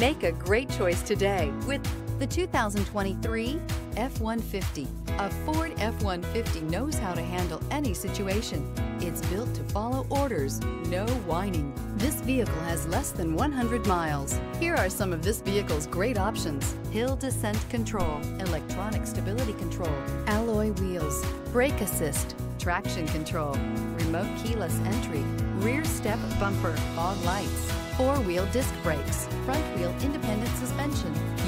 Make a great choice today with the 2023 F-150. A Ford F-150 knows how to handle any situation. It's built to follow orders, no whining. This vehicle has less than 100 miles. Here are some of this vehicle's great options. Hill descent control, electronic stability control, alloy wheels, brake assist, traction control, remote keyless entry, rear step bumper, fog lights, four-wheel disc brakes, front wheel.